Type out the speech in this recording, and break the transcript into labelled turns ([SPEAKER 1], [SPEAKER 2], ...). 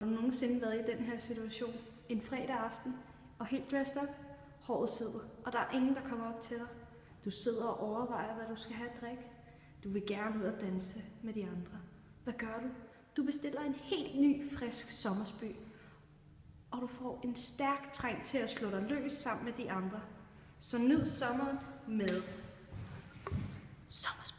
[SPEAKER 1] Har du nogensinde været i den her situation en fredag aften, og helt dressed up, håret sidder, og der er ingen, der kommer op til dig. Du sidder og overvejer, hvad du skal have at drikke. Du vil gerne ud og danse med de andre. Hvad gør du? Du bestiller en helt ny, frisk sommersby, og du får en stærk træng til at slå dig løs sammen med de andre. Så nyd sommeren med Sommersby.